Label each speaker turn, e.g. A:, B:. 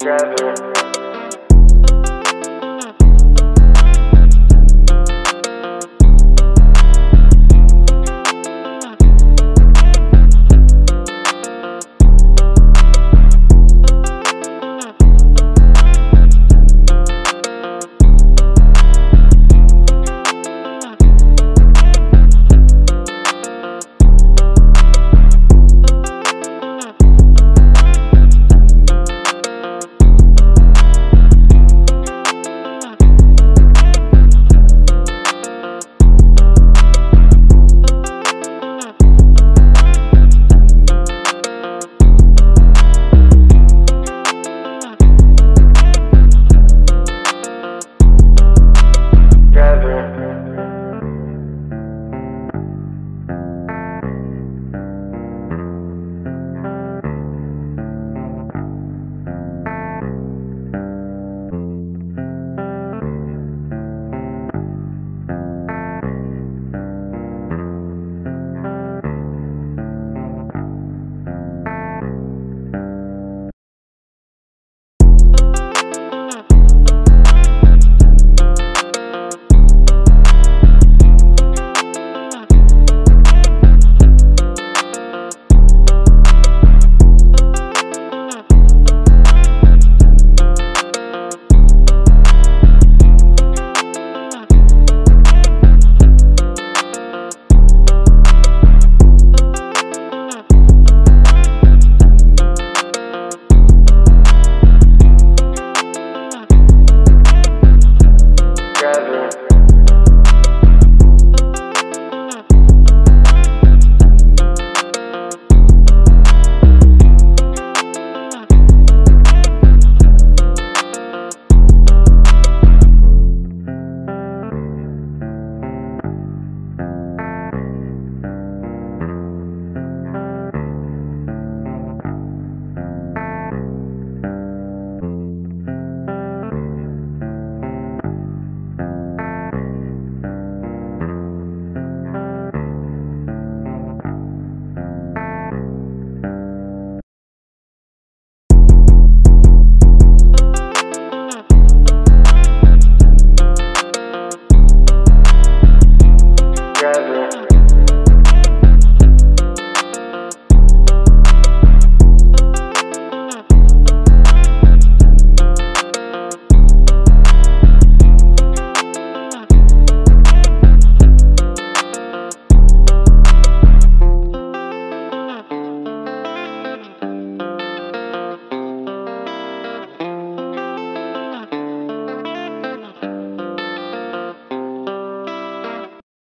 A: together.